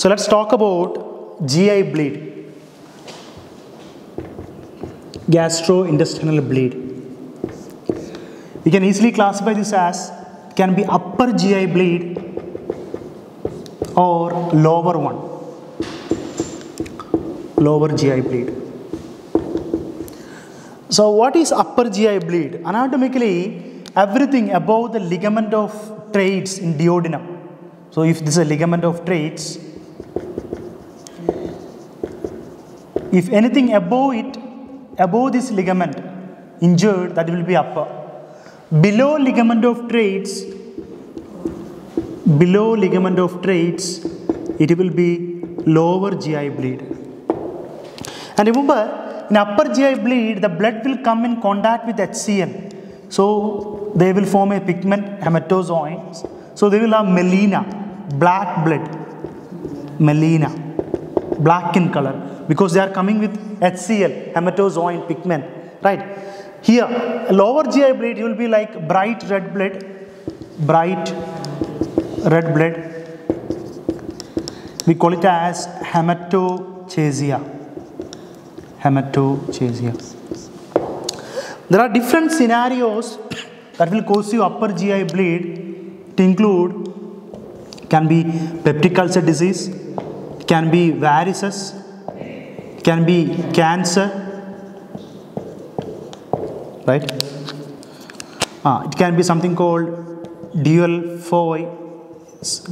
So let's talk about GI bleed. Gastrointestinal bleed. We can easily classify this as can be upper GI bleed or lower one. Lower GI bleed. So what is upper GI bleed? Anatomically, everything above the ligament of Treitz in duodenum. So if this is a ligament of Treitz, if anything above it, above this ligament injured, that will be upper. Below ligament of Treitz, below ligament of Treitz, it will be lower GI bleed. And remember, in upper GI bleed, the blood will come in contact with HCl. So they will form a pigment hematozoins. So they will have melena, black blood, melena, black in color because they are coming with HCl, hematozoin pigment, right? Here, lower GI bleed, will be like bright red blood, bright red blood. We call it as hematochezia. Hematochezia. There are different scenarios that will cause you upper GI bleed to include can be peptic ulcer disease, can be varices, can be cancer, right? Ah, it can be something called Dieulafoy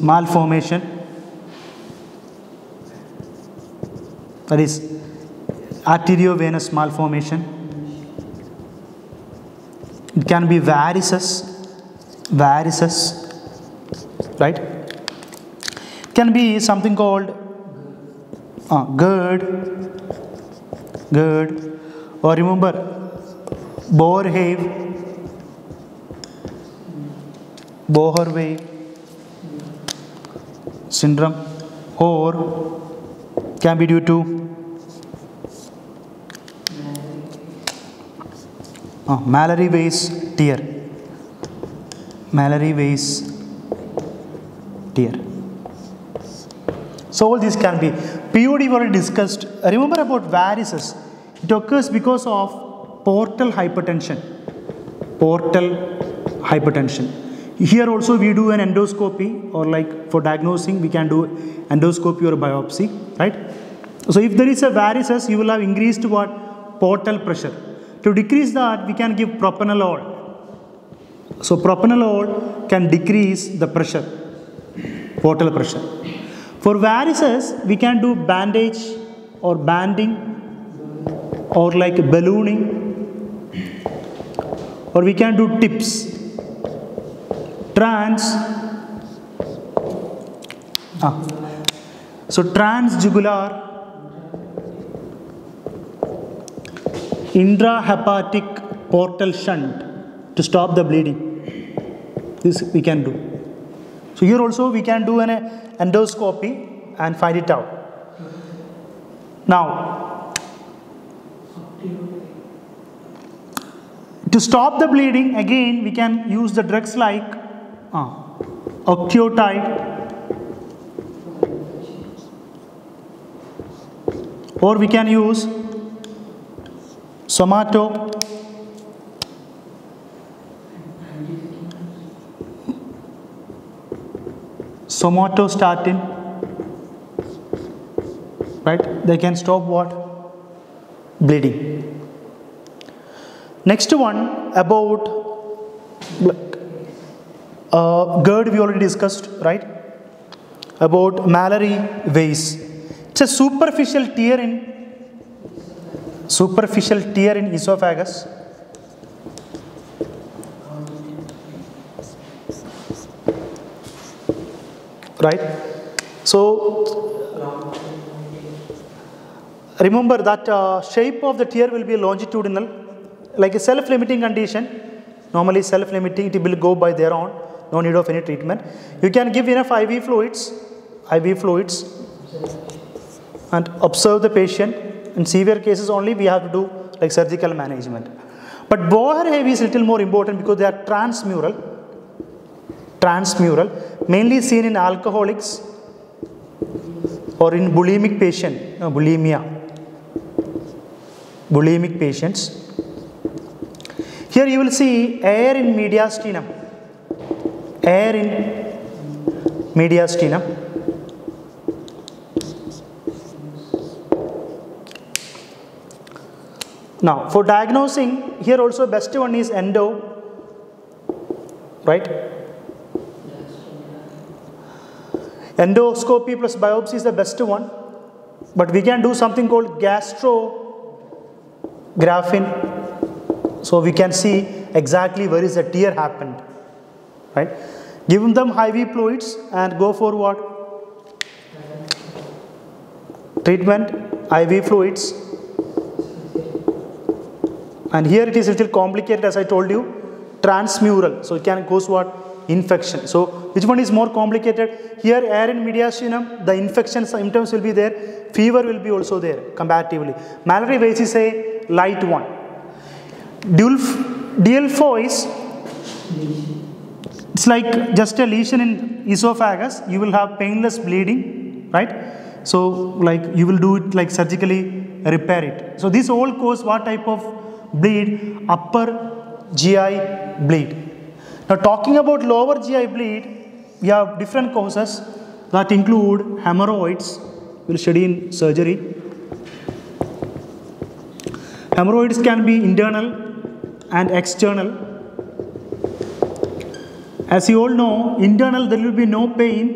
malformation, that is arteriovenous malformation. It can be varices, varices, right? Can be something called uh, GERD, GERD, or remember Boerhaave, Boerhaave syndrome, or can be due to uh, Mallory tear, Mallory Weiss tear. So all these can be. POD we already discussed. Remember about varices. It occurs because of portal hypertension. Portal hypertension. Here also we do an endoscopy or like for diagnosing we can do endoscopy or biopsy, right? So if there is a varices, you will have increased what? Portal pressure. To decrease that, we can give propranolol. So propranolol can decrease the pressure, portal pressure. For varices, we can do bandage or banding or like ballooning or we can do tips. Trans. Ah. So transjugular intrahepatic portal shunt to stop the bleeding. This we can do. So here also we can do an endoscopy and find it out. Now, to stop the bleeding, again we can use the drugs like uh, octreotide or we can use somato somatostatin right? They can stop what? Bleeding. Next one about uh, GERD we already discussed right? About Mallory Weiss. It's a superficial tear in superficial tear in esophagus right? So remember that uh, shape of the tear will be longitudinal like a self-limiting condition. Normally self-limiting it will go by their own no need of any treatment. You can give enough iv fluids iv fluids and observe the patient. In severe cases only we have to do like surgical management. But Boerhaave is little more important because they are transmural transmural mainly seen in alcoholics or in bulimic patient, no, bulimia, bulimic patients. Here you will see air in mediastinum, air in mediastinum. Now for diagnosing, here also best one is endo, right? Endoscopy plus biopsy is the best one, but we can do something called Gastrografin. So we can see exactly where is the tear happened, right? Give them IV fluids and go for what? Treatment, IV fluids. And here it is a little complicated as I told you, transmural. So it can cause what? Infection. So which one is more complicated? Here air in mediastinum, the infection symptoms will be there, fever will be also there comparatively. Mallory Weiss is a light one. Dieulafoy's, it's like just a lesion in esophagus, you will have painless bleeding, right? So like you will do it like surgically repair it. So this all cause what type of bleed? Upper GI bleed. Now talking about lower GI bleed, we have different causes that include hemorrhoids, we'll study in surgery. Hemorrhoids can be internal and external. As you all know, internal there will be no pain,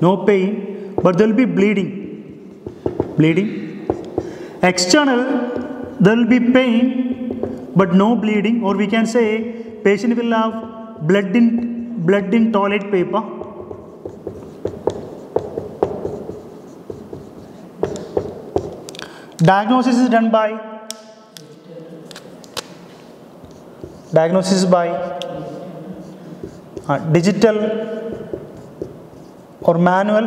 no pain, but there will be bleeding, bleeding. External, there will be pain, but no bleeding, or we can say patient will have blood in blood in toilet paper. Diagnosis is done by diagnosis by uh, digital or manual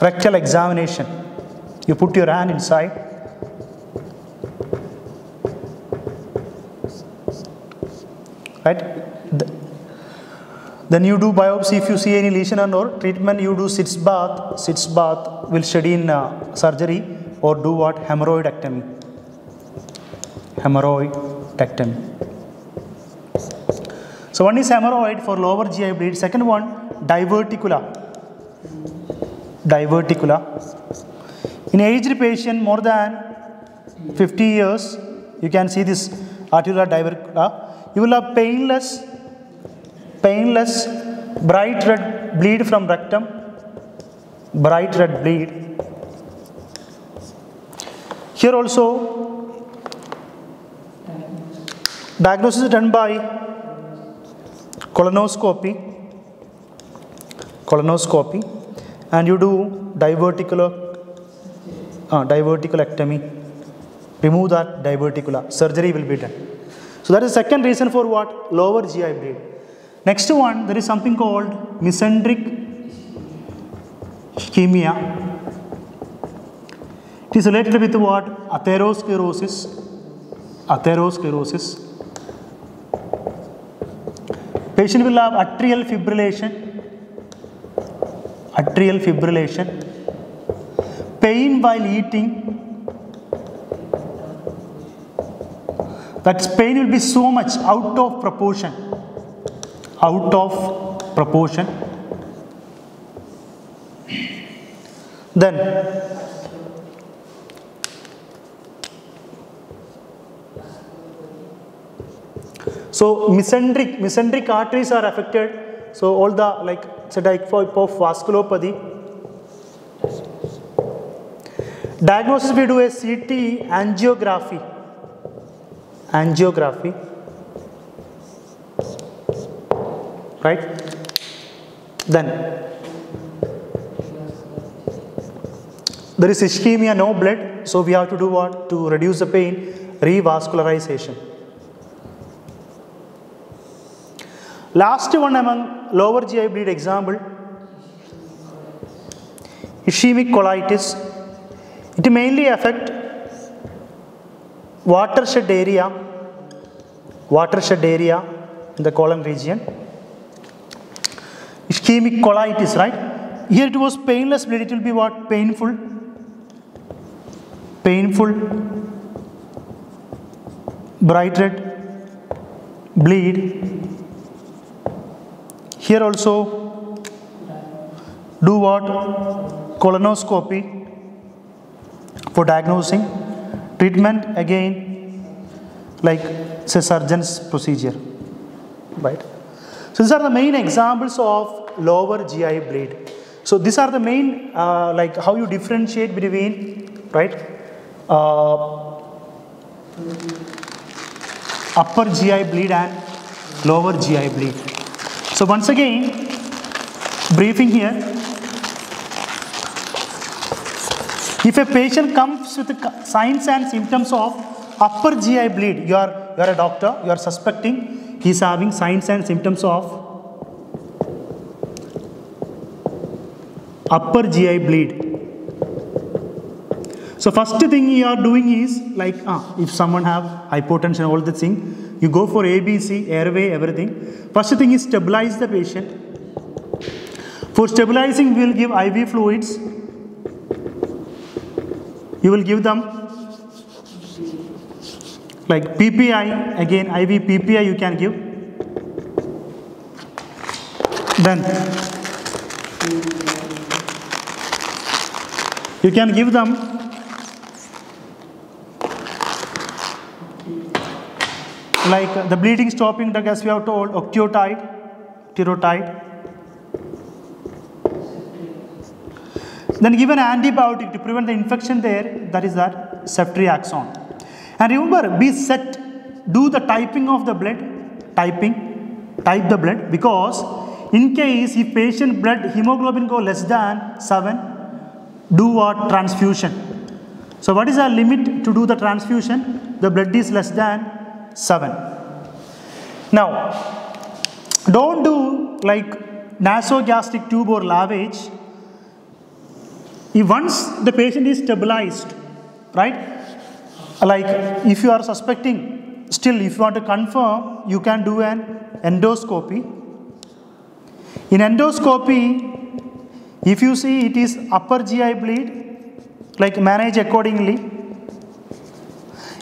rectal examination. You put your hand inside. Right? Th- Then you do biopsy if you see any lesion and or treatment you do sitz bath. Sitz bath will study in uh, surgery or do what? Hemorrhoidectomy. Hemorrhoidectomy. So one is hemorrhoid for lower GI bleed. Second one, diverticula. Diverticula. In aged patient more than 50 years, you can see this arterial diverticula. You will have painless, painless, bright red bleed from rectum. Bright red bleed. Here also, diagnosis is done by colonoscopy. Colonoscopy. And you do diverticular uh, diverticulectomy. Remove that diverticula. Surgery will be done. So that is second reason for what? Lower gi bleed next one there is something called mesenteric ischemia. It is related with what? Atherosclerosis. Atherosclerosis. Patient will have atrial fibrillation. Atrial fibrillation. Pain while eating. That pain will be so much out of proportion out of proportion then So mesenteric, mesenteric arteries are affected. So all the like it's a type of vasculopathy. Diagnosis we do a CT angiography. Angiography. Right? Then there is ischemia, no blood. So we have to do what? To reduce the pain, revascularization. Last one among lower GI bleed example, ischemic colitis. It mainly affect watershed area, watershed area in the colon region. Ischemic colitis, right? here it was painless bleed it will be what? Painful? Painful? Bright red? Bleed? Here also do what? Colonoscopy for diagnosing. Treatment again like say surgeon's procedure. Right? So these are the main examples of lower gi bleed so these are the main uh, like how you differentiate between right uh, upper gi bleed and lower gi bleed so once again briefing here. If a patient comes with signs and symptoms of upper GI bleed, you are, you are a doctor, you are suspecting he is having signs and symptoms of upper GI bleed. So first thing you are doing is like ah, if someone have hypotension, all the thing, you go for ABC, airway, everything. First thing is stabilize the patient. For stabilizing, we will give IV fluids. You will give them like PPI, again IV PPI you can give. Then you can give them like uh, the bleeding stopping drug as we have told octreotide, tiroxide. Then give an antibiotic to prevent the infection there that is that ceftriaxone. And remember be set do the typing of the blood typing type the blood because in case if patient blood hemoglobin go less than 7 do what transfusion. So what is the limit to do the transfusion? The blood is less than 7. Now don't do like nasogastric tube or lavage. If once the patient is stabilized, right? Like if you are suspecting, still if you want to confirm, you can do an endoscopy. In endoscopy, if you see it is upper GI bleed, like manage accordingly.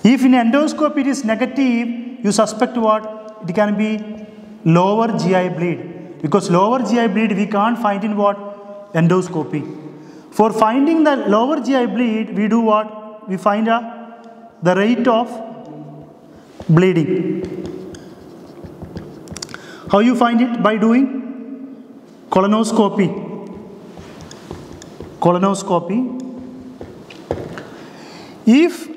If in endoscopy it is negative, you suspect what? It can be lower GI bleed. Because lower GI bleed we can't find in what? Endoscopy. For finding the lower GI bleed, we do what? We find a, the rate of bleeding. How you find it? By doing colonoscopy. Colonoscopy. If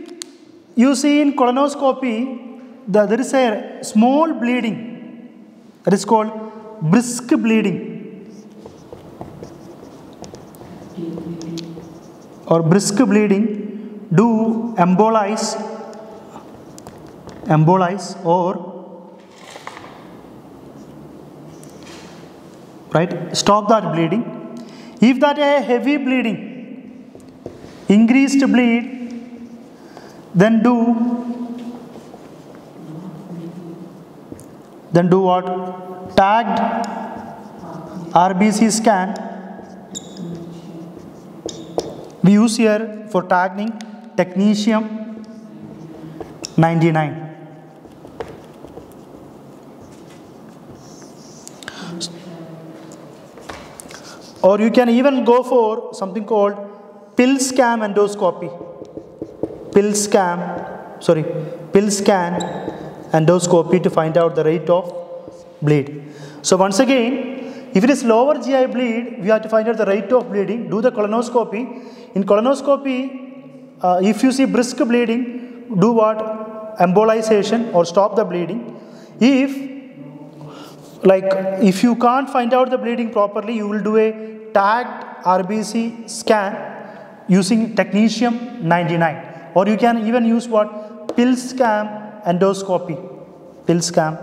you see in colonoscopy, the, there is a small bleeding that is called brisk bleeding or brisk bleeding, do embolize, embolize or right stop that bleeding. If that a heavy bleeding, increased bleed, then do then do what? Tagged rbc scan. We use here for tagging technetium 99 or you can even go for something called pill scam endoscopy. Pill scan, sorry pill scan endoscopy to find out the rate of bleed. So once again if it is lower GI bleed we have to find out the rate of bleeding. Do the colonoscopy. In colonoscopy uh, if you see brisk bleeding do what? Embolization or stop the bleeding. If like if you can't find out the bleeding properly you will do a tagged RBC scan using technetium 99 or you can even use what? Pill scam endoscopy. Pill scam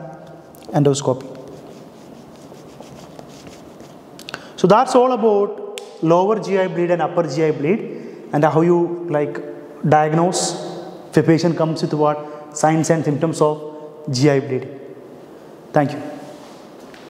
endoscopy. So that's all about lower GI bleed and upper GI bleed and how you like diagnose if a patient comes with what? Signs and symptoms of GI bleeding. Thank you